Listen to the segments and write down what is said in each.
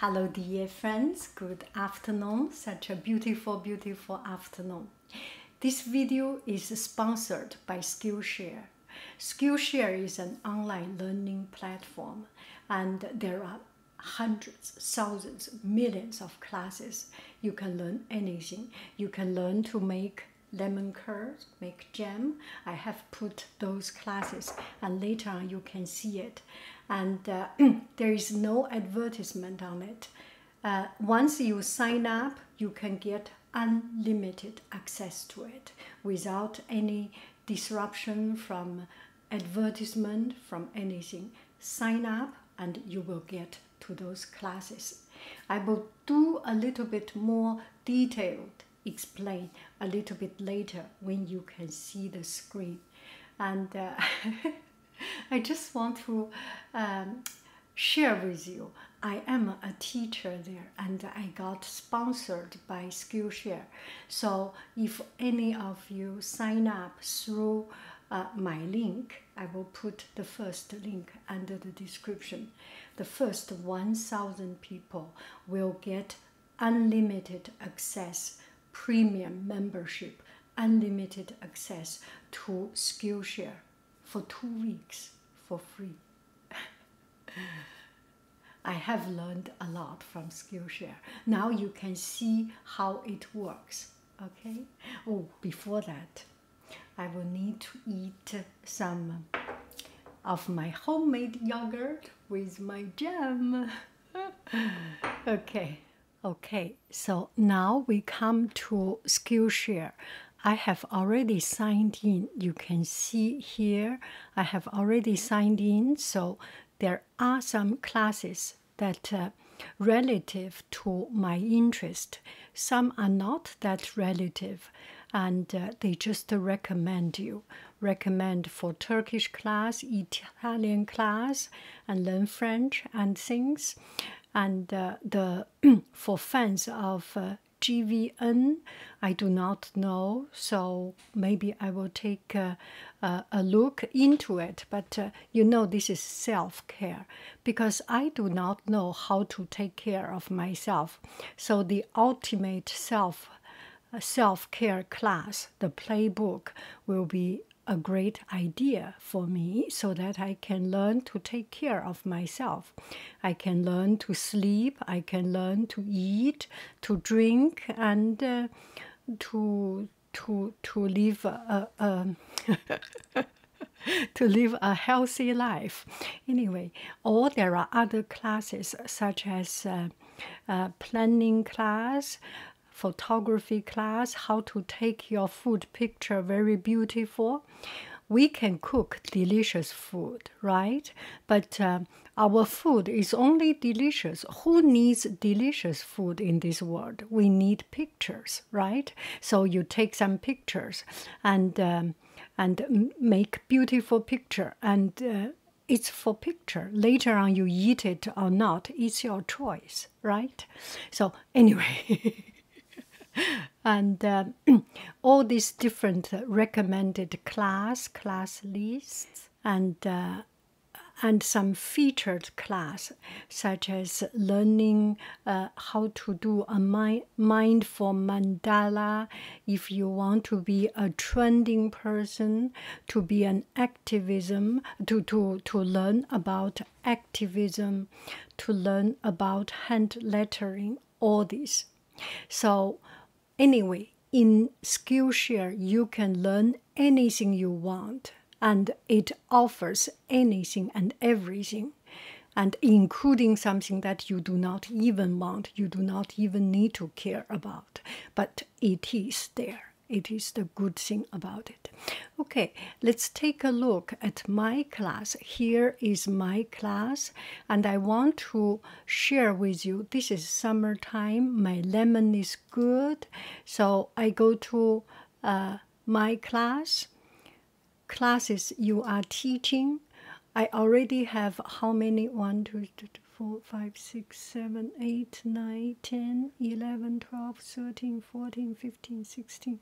Hello, dear friends. Good afternoon. Such a beautiful, beautiful afternoon. This video is sponsored by Skillshare. Skillshare is an online learning platform, and there are hundreds, thousands, millions of classes. You can learn anything. You can learn to make lemon curd, make jam. I have put those classes, and later on you can see it. And uh, there is no advertisement on it. Uh, once you sign up, you can get unlimited access to it without any disruption from advertisement, from anything. Sign up, and you will get to those classes. I will do a little bit more detailed explain a little bit later when you can see the screen. And uh, I just want to um, share with you. I am a teacher there and I got sponsored by Skillshare. So if any of you sign up through uh, my link, I will put the first link under the description. The first 1,000 people will get unlimited access premium membership, unlimited access to Skillshare for two weeks for free. I have learned a lot from Skillshare. Now you can see how it works. Okay? Oh, before that, I will need to eat some of my homemade yogurt with my jam. okay. Okay, so now we come to Skillshare. I have already signed in. You can see here I have already signed in. So there are some classes that uh, relative to my interest. Some are not that relative, and uh, they just recommend you. Recommend for Turkish class, Italian class, and learn French and things and uh, the for fans of uh, GVN, I do not know, so maybe I will take a look into it. But uh, you know, this is self care because I do not know how to take care of myself. So, the ultimate self uh, self care class, the playbook, will be a great idea for me so that I can learn to take care of myself. I can learn to sleep, I can learn to eat, to drink, and uh, to to to live a, a to live a healthy life. Anyway, or there are other classes such as uh, uh, planning class, photography class, how to take your food picture very beautiful. We can cook delicious food, right? But uh, our food is only delicious. Who needs delicious food in this world? We need pictures, right? So you take some pictures and um, and make beautiful picture and. Uh, it's for picture. Later on, you eat it or not, it's your choice, right? So, anyway, and uh, all these different recommended class, class lists, and uh, and some featured class, such as learning uh, how to do a mind, mindful mandala. If you want to be a trending person, to be an activism, to, to, to learn about activism, to learn about hand lettering, all this. So Anyway, in Skillshare, you can learn anything you want, and it offers anything and everything, and including something that you do not even want, you do not even need to care about, but it is there. It is the good thing about it. Okay, let's take a look at my class. Here is my class, and I want to share with you. This is summertime. My lemon is good, so I go to uh, my class. Classes you are teaching. I already have how many? One, two, three, four, five, six, seven, eight, nine, ten, eleven, twelve, thirteen, fourteen, fifteen, sixteen.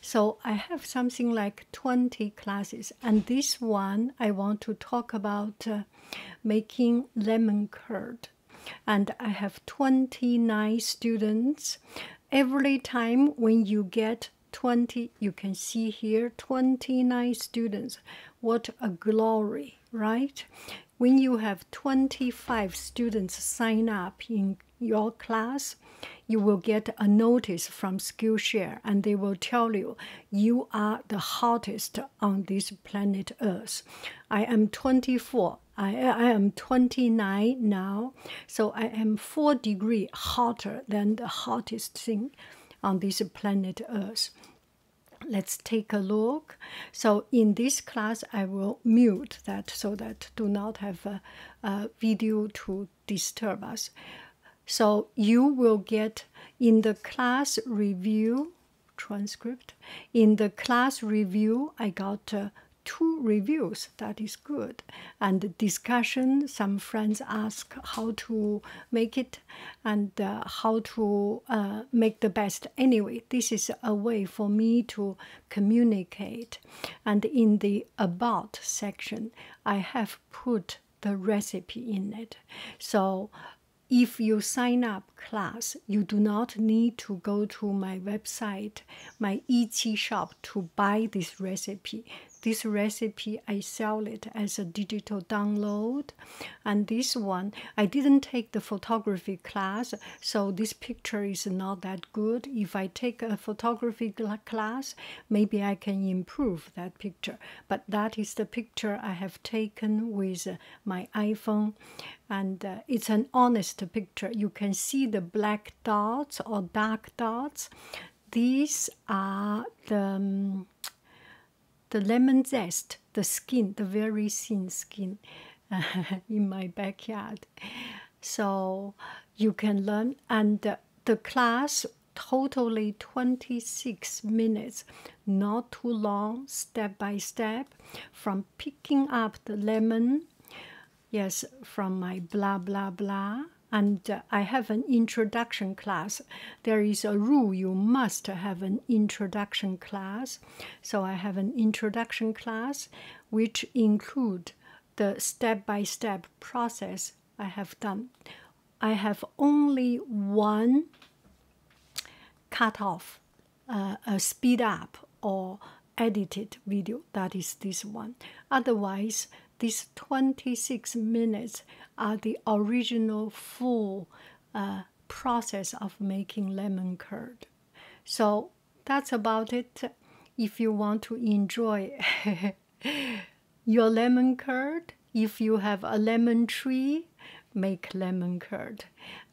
So I have something like 20 classes, and this one I want to talk about uh, making lemon curd. And I have 29 students. Every time when you get 20, you can see here 29 students. What a glory, right? When you have 25 students sign up in your class, you will get a notice from Skillshare and they will tell you you are the hottest on this planet Earth. I am 24. I, I am 29 now, so I am 4 degree hotter than the hottest thing on this planet Earth. Let's take a look. So in this class, I will mute that so that do not have a, a video to disturb us. So you will get in the class review transcript. In the class review, I got uh, two reviews. That is good. And discussion, some friends ask how to make it and uh, how to uh, make the best. Anyway, this is a way for me to communicate. And in the about section, I have put the recipe in it. So if you sign up class, you do not need to go to my website, my Etsy shop to buy this recipe. This recipe, I sell it as a digital download. And this one, I didn't take the photography class, so this picture is not that good. If I take a photography class, maybe I can improve that picture. But that is the picture I have taken with my iPhone. And uh, it's an honest picture. You can see the black dots or dark dots. These are the. Um, the lemon zest, the skin, the very thin skin in my backyard. So you can learn, and uh, the class totally 26 minutes, not too long, step by step, from picking up the lemon, yes, from my blah blah blah and uh, I have an introduction class. There is a rule you must have an introduction class. So I have an introduction class which include the step-by-step process I have done. I have only one cut off, uh, a speed up or edited video. That is this one. Otherwise, these 26 minutes are the original full uh, process of making lemon curd. So that's about it. If you want to enjoy your lemon curd, if you have a lemon tree, make lemon curd.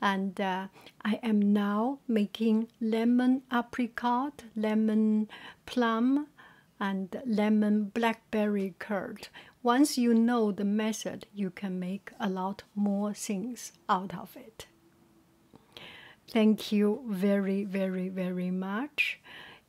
And uh, I am now making lemon apricot, lemon plum, and lemon blackberry curd once you know the method, you can make a lot more things out of it. Thank you very, very, very much.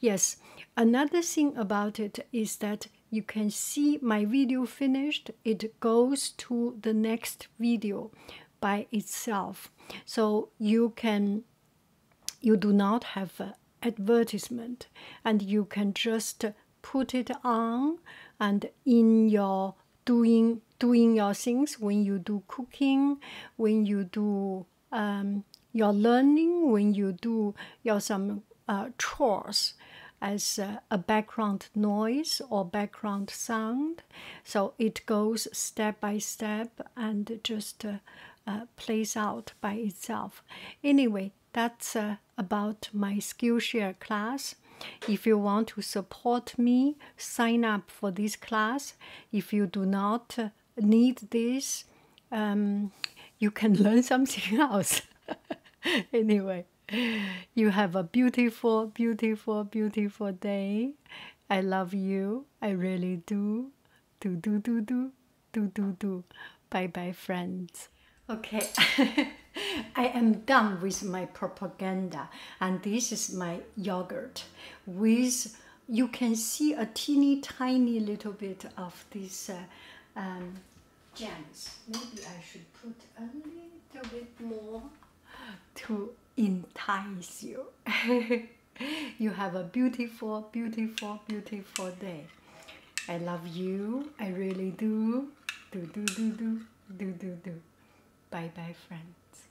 Yes, another thing about it is that you can see my video finished. It goes to the next video by itself. So you can, you do not have an advertisement and you can just put it on and in your doing doing your things when you do cooking, when you do um, your learning, when you do your some uh, chores as uh, a background noise or background sound. So it goes step by step and just uh, uh plays out by itself. Anyway, that's uh, about my Skillshare class. If you want to support me, sign up for this class. If you do not need this, um, you can learn something else. anyway, you have a beautiful, beautiful, beautiful day. I love you. I really do. Do, do, do, do, do, do, do. Bye bye, friends. Okay. I am done with my propaganda, and this is my yogurt with you can see a teeny tiny little bit of this uh, um, gems. Maybe I should put a little bit more to entice you. you have a beautiful, beautiful, beautiful day. I love you. I really do. Do, do, do, do, do, do, do. Bye bye, friends.